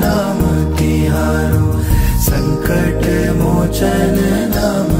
नाम तिहारो संकट मोचन नाम